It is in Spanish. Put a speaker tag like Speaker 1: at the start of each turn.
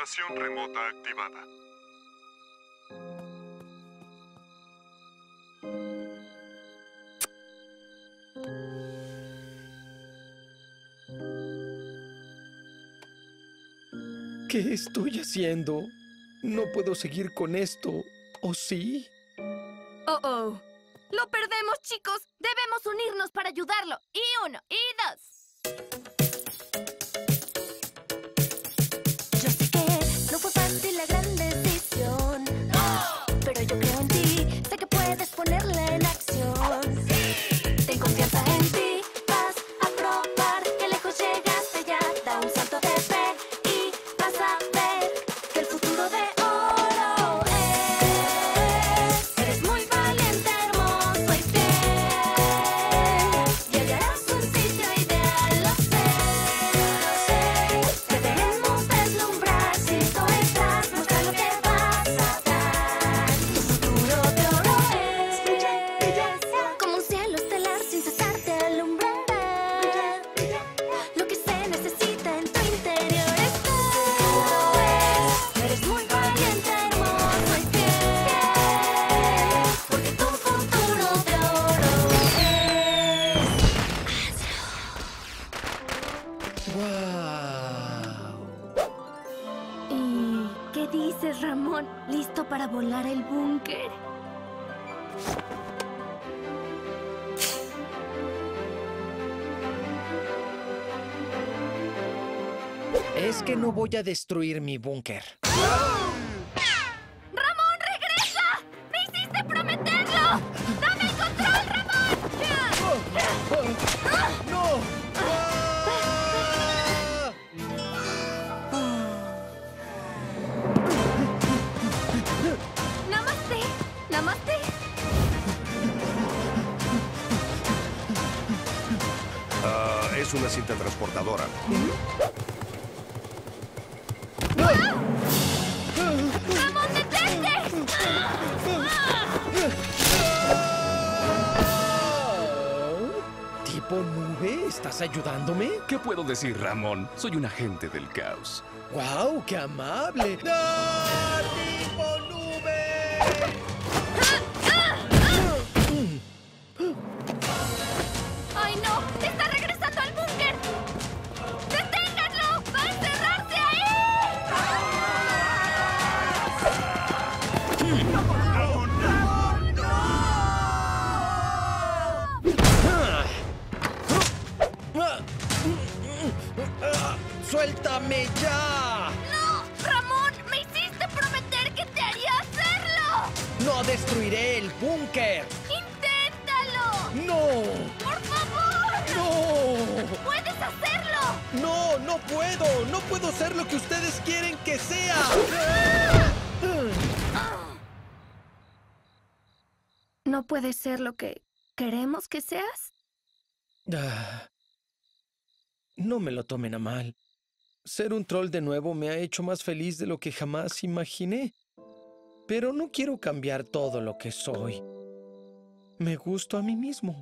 Speaker 1: Operación remota activada.
Speaker 2: ¿Qué estoy haciendo? No puedo seguir con esto. ¿O sí?
Speaker 3: Oh, oh. Lo perdemos, chicos. Debemos unirnos para ayudarlo. Y uno, y dos. Dices, Ramón? ¿Listo para volar el búnker?
Speaker 2: Es que no voy a destruir mi búnker.
Speaker 3: ¡Ramón, regresa! ¡Me hiciste prometerlo!
Speaker 4: Es una cinta transportadora.
Speaker 3: ¡Ramón, detente!
Speaker 2: ¿Tipo nube? ¿Estás ayudándome?
Speaker 5: ¿Qué puedo decir, Ramón? Soy un agente del caos.
Speaker 2: ¡Wow! ¡Qué amable! ¡No! ¡Tipo nube! ¡Suéltame ya!
Speaker 3: ¡No! ¡Ramón! ¡Me hiciste prometer que te haría hacerlo!
Speaker 2: ¡No destruiré el búnker!
Speaker 3: ¡Inténtalo!
Speaker 2: ¡No!
Speaker 3: ¡Por favor!
Speaker 2: ¡No!
Speaker 3: ¡Puedes hacerlo!
Speaker 2: ¡No! ¡No puedo! ¡No puedo ser lo que ustedes quieren que sea!
Speaker 3: ¿No puedes ser lo que queremos que seas?
Speaker 2: Ah. No me lo tomen a mal. Ser un troll de nuevo me ha hecho más feliz de lo que jamás imaginé. Pero no quiero cambiar todo lo que soy. Me gusto a mí mismo.